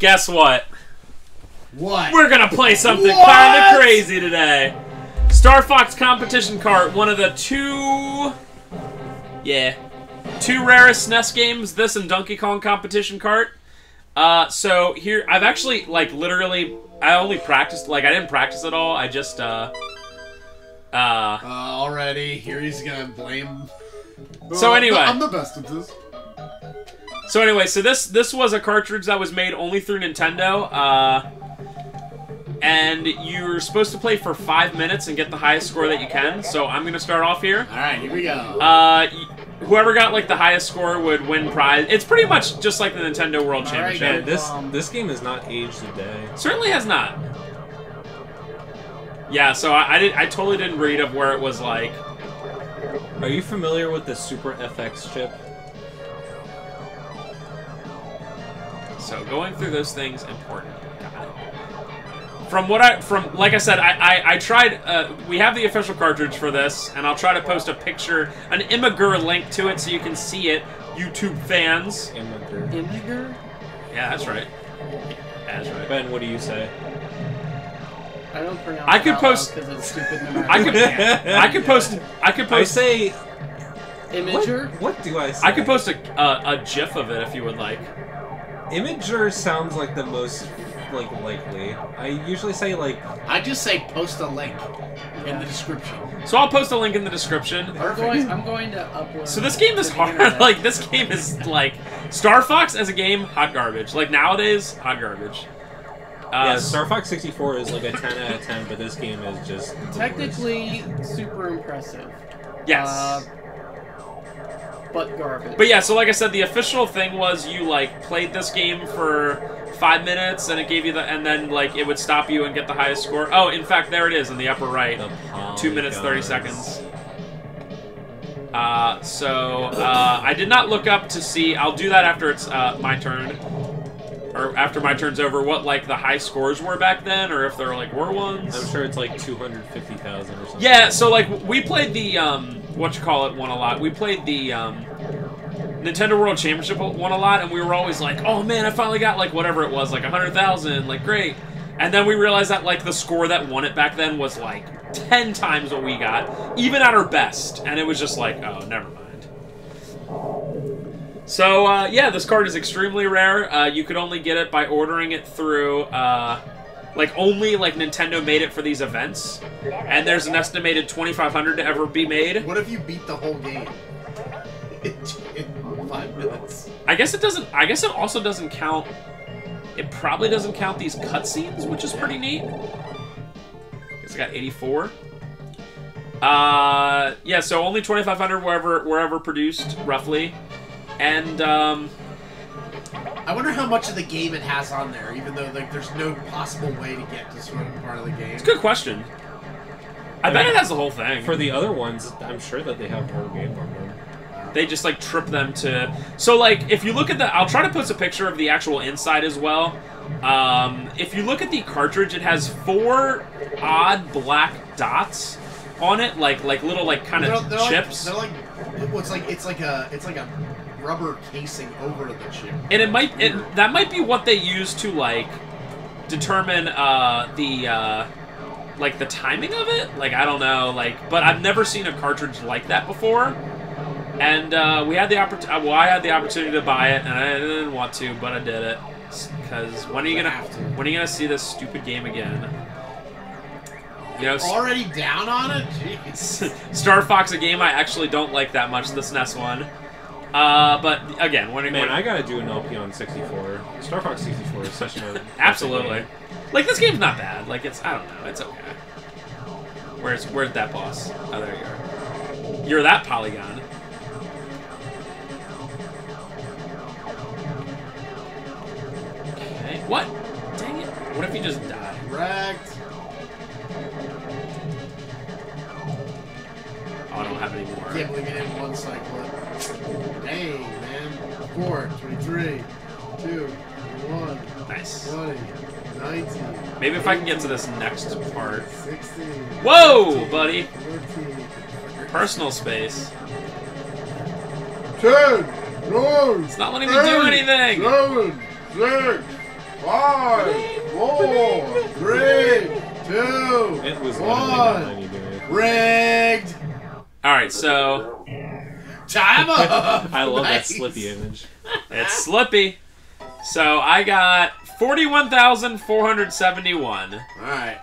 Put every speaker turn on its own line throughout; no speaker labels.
Guess what?
What?
We're gonna play something kind of crazy today. Star Fox competition cart, one of the two, yeah, two rarest SNES games. This and Donkey Kong competition cart. Uh, so here, I've actually like literally, I only practiced like I didn't practice at all. I just uh, uh,
Uh, already, here he's gonna blame.
So anyway.
I'm the best at this.
So anyway, so this this was a cartridge that was made only through Nintendo, uh, and you're supposed to play for five minutes and get the highest score that you can. So I'm gonna start off here.
All right, here we go.
Uh, whoever got like the highest score would win prize. It's pretty much just like the Nintendo World
All right,
Championship.
Man, this
Um,
this game has not aged a day.
Certainly has not. Yeah, so I, I did. I totally didn't read of where it was like.
Are you familiar with the Super FX chip?
So going through those things important. From what I from like I said, I I, I tried. Uh, we have the official cartridge for this, and I'll try to post a picture, an Imgur link to it, so you can see it. YouTube fans.
Immigrant.
Imgur?
Yeah, that's right. That's right.
Ben, what do you say?
I don't pronounce
I could post-
because it's stupid no
I could I could post I could post.
I
post
say.
what.
What,
Imager?
what do I say?
I could post a, a a GIF of it if you would like.
Imager sounds like the most like likely. I usually say like
I just say post a link in the description.
So I'll post a link in the description.
I'm going, I'm going to upload.
So this game is hard.
internet.
like this game is like Star Fox as a game, hot garbage. Like nowadays, hot garbage. Uh,
yeah, Star Fox 64 is like a 10 out of 10, but this game is just.
Technically, super impressive.
yes.
Uh, but garbage.
but yeah, so like I said, the official thing was you like played this game for five minutes, and it gave you the, and then like it would stop you and get the highest score. Oh, in fact, there it is in the upper right.
The
Two minutes thirty seconds. Uh, so uh, I did not look up to see. I'll do that after it's uh, my turn, or after my turn's over. What like the high scores were back then, or if there like were ones.
I'm sure it's like 250,000 or something.
Yeah, so like we played the um what you call it one a lot. We played the um Nintendo World Championship one a lot, and we were always like, "Oh man, I finally got like whatever it was, like a hundred thousand, like great." And then we realized that like the score that won it back then was like ten times what we got, even at our best, and it was just like, "Oh, never mind." So uh, yeah, this card is extremely rare. Uh, you could only get it by ordering it through. Uh, like only like Nintendo made it for these events, and there's an estimated 2,500 to ever be made.
What if you beat the whole game in, five minutes?
I guess it doesn't. I guess it also doesn't count. It probably doesn't count these cutscenes, which is pretty neat. I Guess I got 84. Uh, yeah. So only 2,500 wherever wherever produced roughly, and um,
I wonder how much of the game it has on there, even though like there's no possible way to get to sort of part of the game.
it's a good question. I bet it has the whole thing.
For the other ones, I'm sure that they have more game on them.
They just like trip them to. So like, if you look at the, I'll try to post a picture of the actual inside as well. Um, if you look at the cartridge, it has four odd black dots on it, like like little like kind of chips.
Like, they're like, well, it's like it's like a it's like a rubber casing over the chip.
and it might it that might be what they use to like determine uh the uh like the timing of it like i don't know like but i've never seen a cartridge like that before and uh we had the opportunity well i had the opportunity to buy it and i didn't want to but i did it because when are you gonna
Have to.
when are you gonna see this stupid game again you know
Already down on it? Jeez.
star fox a game i actually don't like that much the snes one uh but again when,
Man,
when
I gotta do an LP on 64. Star Fox 64 is such a
Absolutely. Like this game's not bad. Like it's I don't know, it's okay. Where's where's that boss? Oh there you are. You're that polygon. Okay. What? Dang it. What if you just die?
Wrecked. Can't believe you didn't one cycle it. Dang, man. Four, 23, 2, 1,
Nice.
20, 19,
Maybe if I can get to this next part.
16.
Whoa, buddy.
14,
Personal space.
10, 9,
It's not letting me do anything.
7, 6,
Five, four, three, two,
It was
one.
not letting you do it.
Rigged.
All right, so
Time up.
I love
Nice.
that Slippy image.
it's Slippy. So I got forty-one thousand four hundred seventy-one.
All right.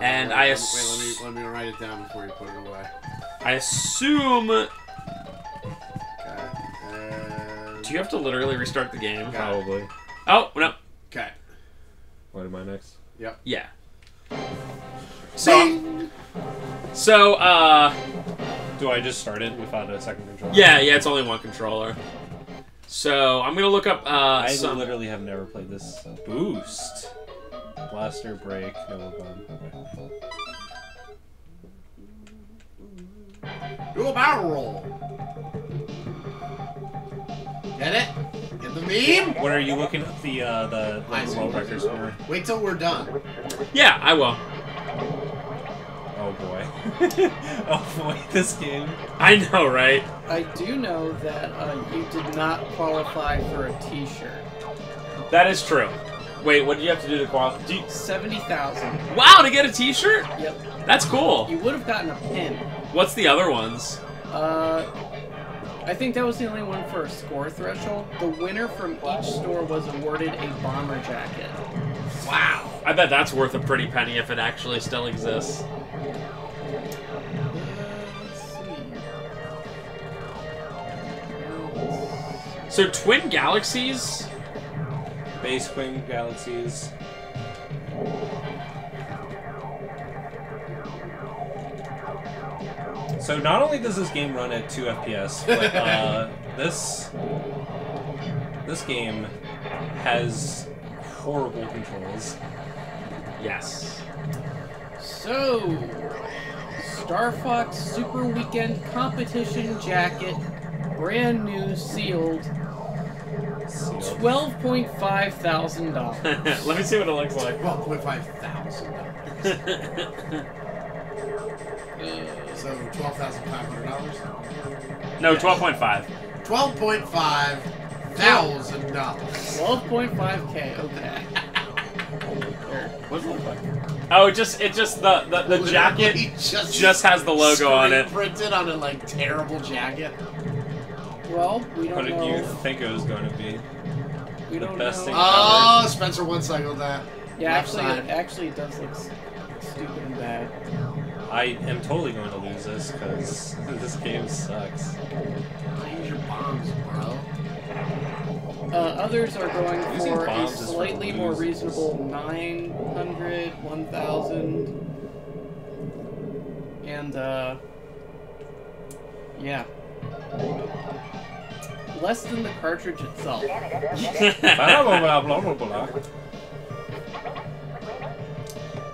And
wait,
I
wait,
ass-
wait, let me let me write it down before you put it away.
I assume.
Okay. And,
Do you have to literally restart the game?
Got it.
Probably.
Oh no.
okay.
What am I next? Yep.
Yeah. So, so uh,
Do I just start it without a second controller?
yeah, yeah, it's only one controller. So I'm gonna look up uh
I
some.
literally have never played this. Boost. Blaster, break, no gun. Okay.
Do a barrel roll. Get it? Get the meme?
What are you looking at the uh, the,
I
the world records for?
Wait till we're done.
Yeah, I will.
Oh boy. oh boy, this game.
I know, right?
I do know that uh, you did not qualify for a T-shirt.
That is true. Wait, what do you have to do to qualify? Do you...
Seventy thousand.
Wow, to get a T-shirt?
Yep.
That's cool.
You would have gotten a pin.
What's the other ones?
Uh, I think that was the only one for a score threshold. The winner from each store was awarded a bomber jacket.
Wow.
I bet that's worth a pretty penny if it actually still exists. So Twin Galaxies.
Base Queen Galaxies. So not only does this game run at 2 FPS, but uh, this this game has horrible controls.
Yes.
So, Star Fox Super Weekend Competition Jacket, brand new, sealed,
Sealed.
twelve point five thousand dollars.
Let me see what it looks like.
Twelve point five thousand dollars. So twelve thousand five hundred dollars.
no, twelve point five.
Twelve point five thousand dollars.
Twelve point five k. Okay. There.
What does it look like?
Oh, it just it just the the, the jacket
just
just has the logo on it.
Printed on a like terrible jacket.
Well, we
What
don't
did
know.
you think it was going to be?
we
the
don't
best
know.
thing-
Oh, Spenser one cycled that.
yeah,
left
actually,
side.
it, actually, it does look stupid and bad.
I am totally going to lose this because this game sucks.
Use your bombs, bro.
Uh, others are going for a
bombs is for
slightly more reasonable 900, 1000. And, uh, yeah. Less than the cartridge itself.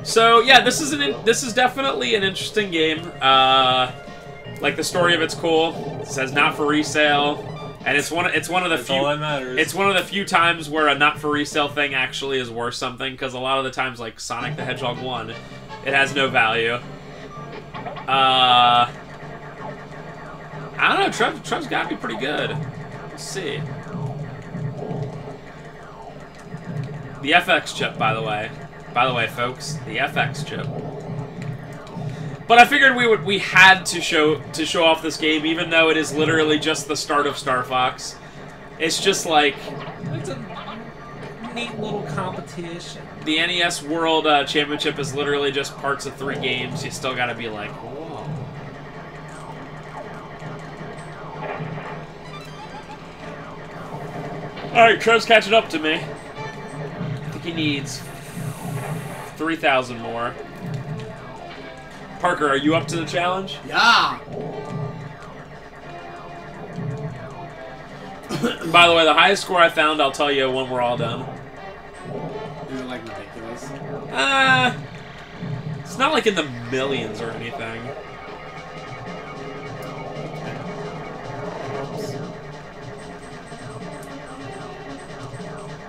So yeah, this is an in- this is definitely an interesting game. Uh, like the story of it's cool. It says not for resale, and it's one it's one of the
That's
few it's one of the few times where a not for resale thing actually is worth something because a lot of the times like Sonic the Hedgehog one, it has no value. Uh, I don't know. Trev Trev's got to be pretty good. Let's see. The FX chip, by the way. By the way, folks, the FX chip. But I figured we would we had to show to show off this game, even though it is literally just the start of Star Fox. It's just like
It's a neat little competition.
the NES World uh, Championship is literally just parts of three games. You still got to be like, whoa. All right, Trev's catching up to me. I think he needs three thousand more. Parker, are you up to the challenge?
Yeah.
By the way, the highest score I found, I'll tell you when we're all done.
Is it like ridiculous?
Uh, it's not like in the millions or anything.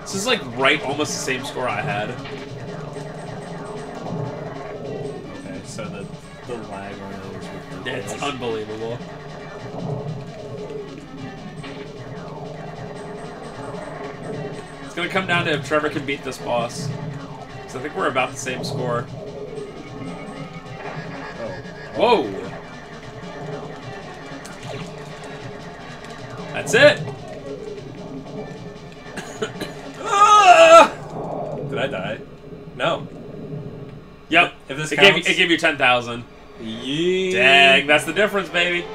This is like right, almost the same score I had.
The lag on it is ridiculous.
It's unbelievable. gonna come down to if Trevor can beat this boss. So I think we're about the same score.
Oh.
Whoa! That's it! Ah!
Did I die? No.
Yep.
If this
it gave, you, it gave you 10,000.
Yeah.
Dang, that's the difference, baby.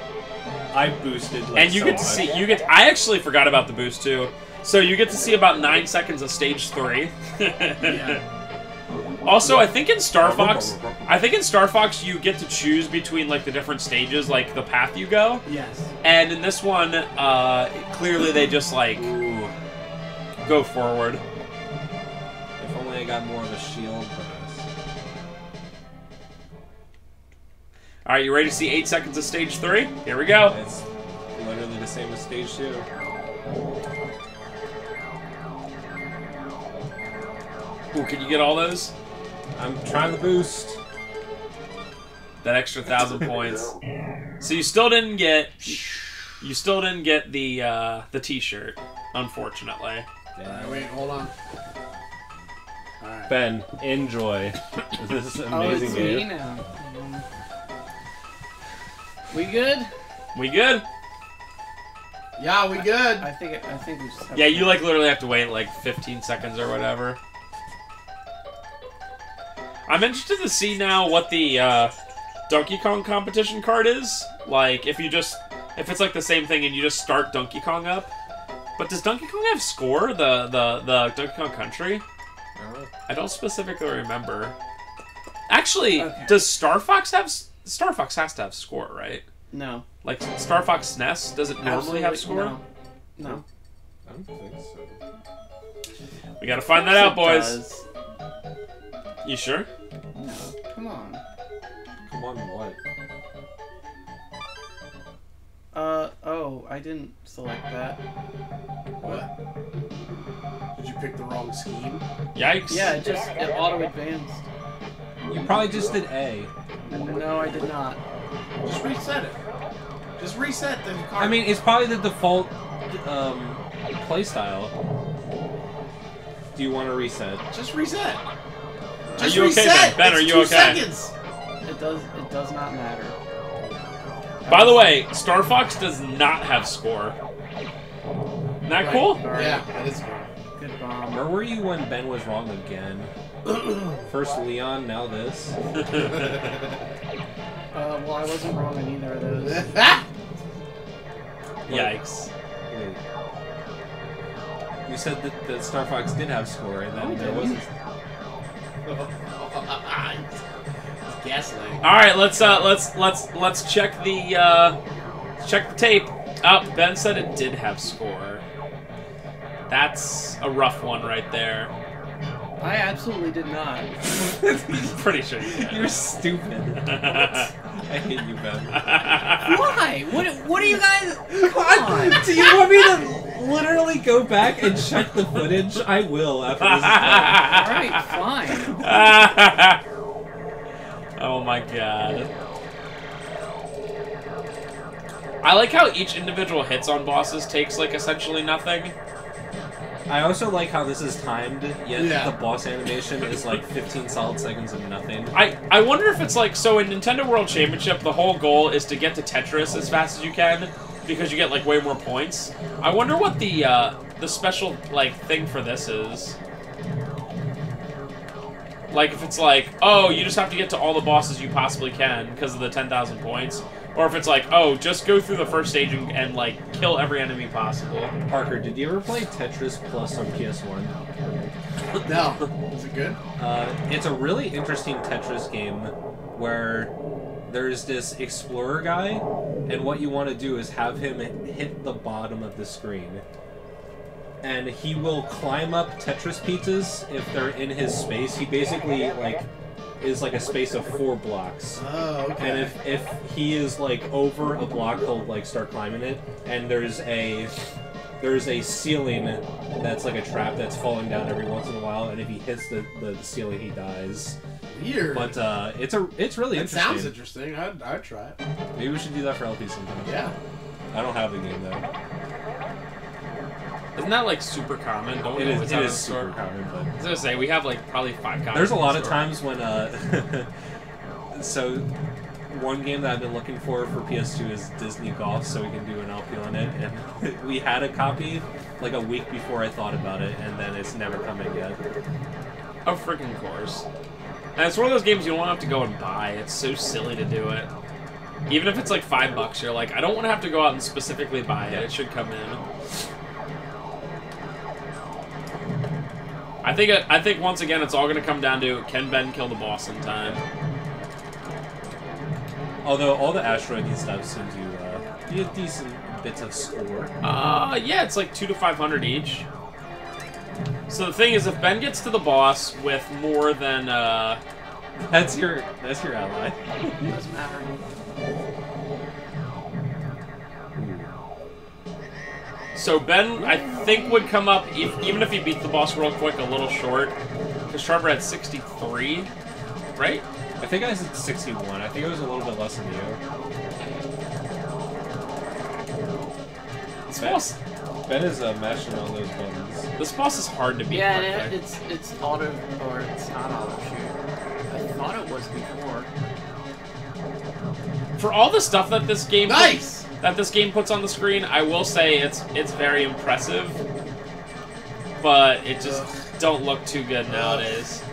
I boosted. Like,
and you
so
get to
much.
see, you get. I actually forgot about the boost too. So you get to see about nine seconds of stage three.
Yeah.
Also, I think in Star Fox, I think in Star Fox you get to choose between like the different stages, like the path you go.
Yes.
And in this one, uh, clearly they just like
Ooh.
go forward.
If only I got more of a shield
All right, you ready to see eight seconds of stage three? Here we go.
It's literally the same as stage two.
Ooh, can you get all those?
I'm trying to boost.
That extra thousand points. So you still didn't get. You still didn't get the uh, the T-shirt, unfortunately.
Alright, wait, hold on. Alright.
Ben, enjoy this amazing
Oh, it's
amazing
me now. We good?
We good?
Yeah, we good.
I think I think we just have
Yeah, you like literally have to wait like 15 seconds or whatever. I'm interested to see now what the uh, Donkey Kong competition card is. Like, if you just, if it's like the same thing and you just start Donkey Kong up. But does Donkey Kong have score? The the the Donkey Kong Country?
I don't.
I don't specifically remember. Actually,
Okay.
does Star Fox have s- Star Fox has to have score, right?
No.
Like Star Fox SNES, does it normally have score?
No. No.
I don't think so.
We gotta find that out,
It
boys.
does.
You sure?
No. Come on.
Come on, what?
Uh oh, I didn't select that.
What? Did you pick the wrong scheme?
Yikes.
Yeah, it just it auto advanced.
You probably just did A.
No, I did not.
Just reset it. Just reset the card.
I mean, it's probably the default um, playstyle. Do you want to reset?
just reset.
Are
Just
you okay. Ben? Ben,
It's
are you
two
okay?
Seconds.
It does it does not matter.
By the way, Star Fox does not have score. Isn't that
Right,
cool?
sorry.
Yeah, that is cool.
Good bomb.
Where were you when Ben was wrong again? First Leon, now this.
Uh, well, I wasn't wrong in either of those.
Yikes.
Wait. You said that, that Star Fox did have score, and then
Oh,
there wasn't.
Gaslighting.
All right, let's uh, let's let's let's check the uh, check the tape. Up, Ben said it did have score. That's a rough one right there.
I absolutely did not.
Pretty sure you did.
You're stupid. I hate you, Ben.
Why? What? What are you guys? Come on.
Do you want me to literally go back and check the footage? I will after this. is done.
All right, fine.
oh my god. I like how each individual hits on bosses takes like essentially nothing.
I also like how this is timed, yet
Yeah.
the boss animation is like 15 solid seconds of nothing.
I, I wonder if it's like so in Nintendo World Championship the whole goal is to get to Tetris as fast as you can because you get like way more points. I wonder what the uh, the special like thing for this is. Like if it's like, oh, you just have to get to all the bosses you possibly can because of the 10,000 points. Or if it's like, oh, just go through the first stage and, and like kill every enemy possible.
Parker, did you ever play Tetris Plus on PS1?
No. Is it good?
Uh, it's a really interesting Tetris game where there's this explorer guy, and what you want to do is have him hit the bottom of the screen. And he will climb up Tetris pizzas if they're in his space. He basically like is like a space of four blocks.
Oh, okay.
And if if he is like over a block, he'll like start climbing it. And there's a there's a ceiling that's like a trap that's falling down every once in a while. And if he hits the, the, ceiling, he dies.
Weird.
But uh, it's a it's really
that
interesting.
sounds interesting. I'd, I'd try it.
Maybe we should do that for LP sometime.
Yeah.
I don't have the game though.
Isn't that like super common? Don't
It is,
always
it is
in the store?
super common, but
I was gonna say we have like probably five copies.
There's a
in the
lot of times when uh so one game that I've been looking for for PS2 is Disney Golf so we can do an LP on it and we had a copy like a week before I thought about it and then it's never come in yet.
Of freaking course. And it's one of those games you don't have to go and buy. It's so silly to do it. Even if it's like five bucks, you're like, I don't want to have to go out and specifically buy it. It should come in. I think I think once again it's all going to come down to can Ben kill the boss in time.
Although all the asteroid stuff seem to uh, be a decent bit of score.
Uh, yeah, it's like two to five hundred each. So the thing is, if Ben gets to the boss with more than uh,
That's your that's your ally.
Doesn't matter.
So Ben, I think, would come up if, even if he beat the boss real quick, a little short. Because Trevor had 63, right?
I think I was at 61. I think it was a little bit less than you.
This
Ben,
boss,
ben is uh, mashing on those buttons.
this boss is hard to beat.
Yeah, it, it's it's auto or it's not auto shoot. I thought it was before.
For all the stuff that this game
Nice!
That this game puts on the screen, I will say it's it's very impressive. But it just don't look too good nowadays.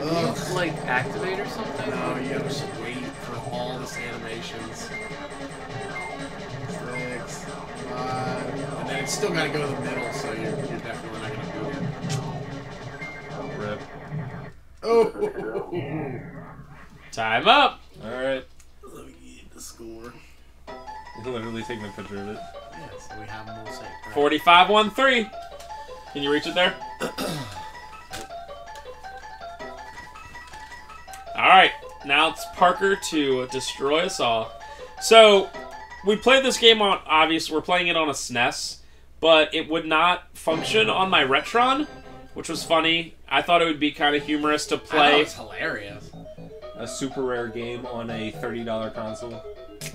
Ugh.
Like activate or something.
No, you gotta just wait for all this animations. Six, five, and then it's still gotta go to the middle, so you're, you're definitely not gonna do it.
Rip.
Oh!
Time up.
All right.
Let me get the score.
Literally taking a picture of it.
Yeah, so we have them all saved. Right.
45 1 3. Can you reach it there? Alright, now it's Parker to destroy us all. So, we played this game on, obviously, we're playing it on a SNES, but it would not function on my Retron, which was funny. I thought it would be kind of humorous to play,
it was hilarious.
A super rare game on a $30 console.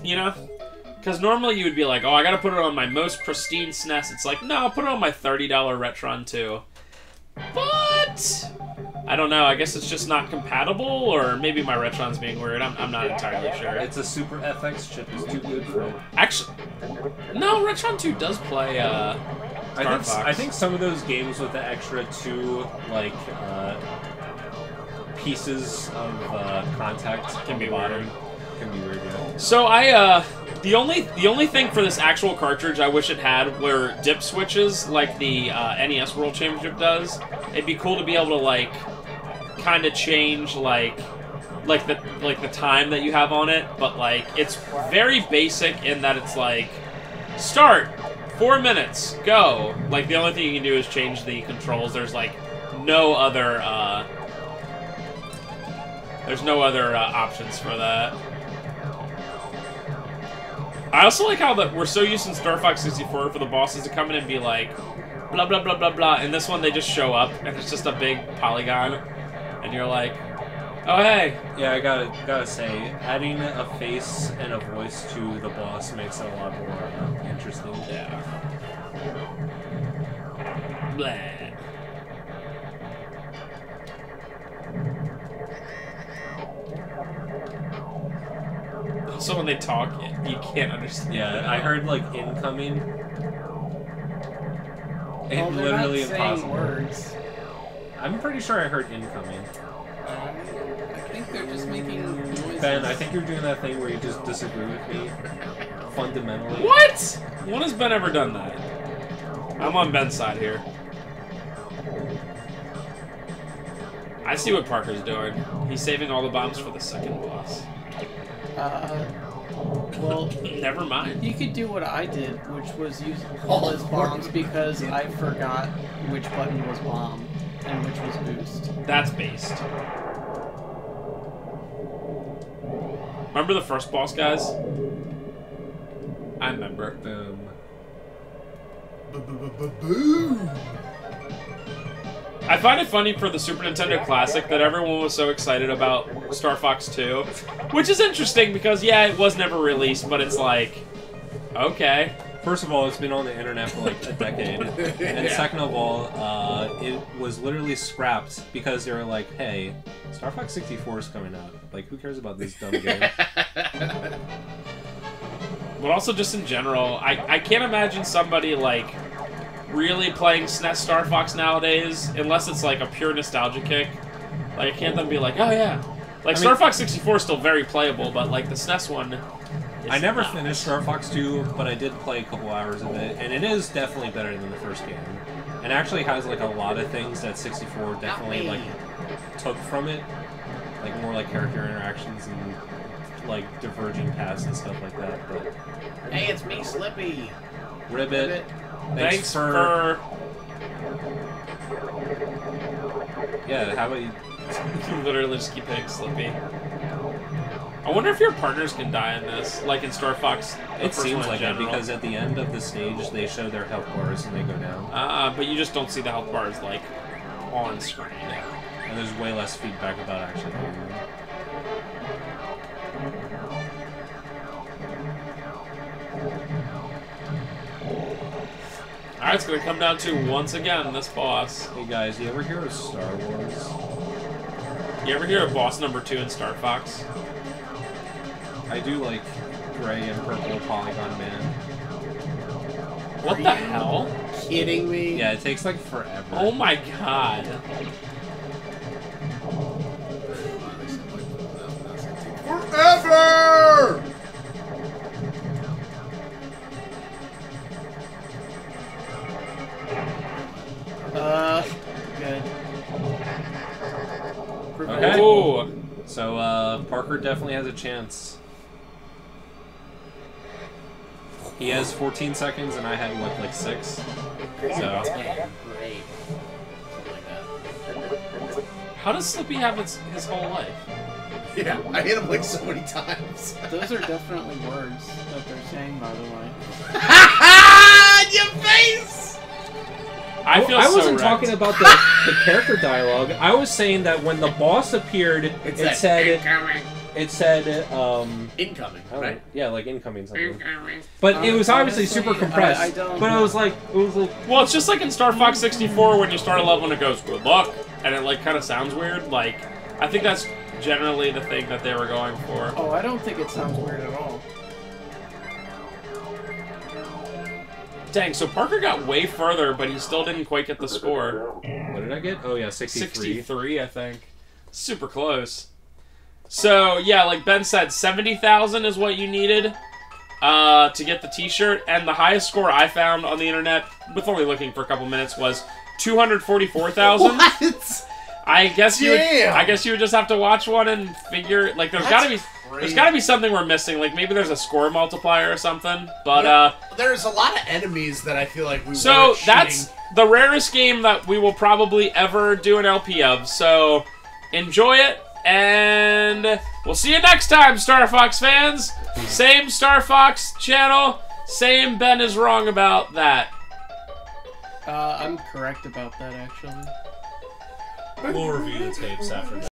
you know? Because normally you would be like, oh, I gotta put it on my most pristine SNES. It's like, no, I'll put it on my $30 Retron too. But I don't know. I guess it's just not compatible, or maybe my Retron's being weird. I'm, I'm not entirely sure.
It's a Super FX chip. It's too good for it.
Actually, no, Retron 2 does play. Uh,
I think
Fox.
I think some of those games with the extra two like uh, pieces of uh, contact
Can be
modern. can be weird. Yeah.
so I uh, the only the only thing for this actual cartridge I wish it had were dip switches like the uh, NES World Championship does. It'd be cool to be able to like kind of change like like the like the time that you have on it, but like it's very basic in that it's like start four minutes go. Like the only thing you can do is change the controls. There's like no other uh, there's no other uh, options for that. I also like how that we're so used in Star Fox 64 for the bosses to come in and be like blah blah blah blah blah. And this one they just show up and it's just a big polygon, and you're like, oh hey,
Yeah, I gotta gotta say, adding a face and a voice to the boss makes it a lot more uh, interesting.
yeah. Blah. Also, when they talk, you can't understand.
Yeah, I heard like incoming. It
Well, they're
literally
not saying
impossible.
words.
I'm pretty sure I heard incoming.
I think they're just making noises.
Ben, I think you're doing that thing where you just disagree with me fundamentally.
What? When has Ben ever done that? I'm on Ben's side here. I see what Parker's doing. He's saving all the bombs for the second boss.
Uh, well,
Never mind.
you could do what I did, which was use oh. all his bombs because I forgot which button was bomb and which was boost.
That's based. Remember the first boss, guys? I remember.
Boom.
Boom!
I find it funny for the Super Nintendo Classic that everyone was so excited about Star Fox 2, which is interesting because, yeah, it was never released, but it's like, okay.
First of all, it's been on the internet for like a decade, and second of all, uh, it was literally scrapped because they were like, "Hey, Star Fox 64 is coming out. Like, who cares about this dumb game?"
But also just in general, I, I can't imagine somebody like really playing SNES Star Fox nowadays unless it's like a pure nostalgia kick. Like I can't then be like, oh yeah. Like
I
Star
mean-
Fox 64 is still very playable, but like the SNES one.
I never
not.
finished Star Fox 2, but I did play a couple hours of it, and it is definitely better than the first game. And actually has like a lot of things that 64 definitely like took from it, like more like character interactions and like diverging paths and stuff like that. But
Hey, it's me, Slippy.
Ribbit, thanks,
Thanks
for,
for
yeah. How about you?
literally just keep hitting Slippy. I wonder if your partners can die in this, like in Star Fox.
It seems like it because at the end of the stage they show their health bars and they go down,
Uh, but you just don't see the health bars like on screen. Yeah.
and there's way less feedback about actually
Alright, it's gonna come down to once again this boss.
Hey guys, you ever hear of Star Wars?
You ever hear of boss number two in Star Fox?
I do like gray and purple polygon man.
What the hell?
Kidding me?
Yeah, it takes like forever.
Oh my god.
Forever!
Parker definitely has a chance. He has 14 seconds, and I had what, like six. So
great.
How does Slippy have its, his whole life?
Yeah, I hit him like so many times.
Those are definitely words that they're saying, by the way.
Your face!
I feel
I
so
wasn't
wrecked.
talking about the, the character dialogue. I was saying that when the boss appeared,
It's
it
that
said
incoming.
It said um
Incoming,
I don't know,
right?
yeah like incoming something. But it
Uh,
was obviously
honestly,
super compressed.
I- I don't-
but it was like it was like
Well, it's just like in Star Fox 64 when you start a level and it goes, good luck, and it like kind of sounds weird. Like, I think that's generally the thing that they were going for.
Oh, I don't think it sounds weird at all.
Dang, so Parker got way further, but he still didn't quite get the score.
what did I get? Oh yeah, 63.
63, I think. Super close. So, yeah, like Ben said, 70,000 is what you needed uh, to get the t-shirt, and the highest score I found on the internet, with only looking for a couple minutes, was 244,000.
What?
I guess you would, I guess you would just have to watch one and figure like there's
That's
got to be there's
crazy.
got to be something we're missing. Like maybe there's a score multiplier or something. But
Yeah.
uh
There's a lot of enemies that I feel like we
so that's the rarest game that we will probably ever do an LP of. So enjoy it and we'll see you next time Star Fox fans. Same Star Fox channel, same Ben is wrong about that.
Uh, I'm correct about that, actually.
We'll review the tapes after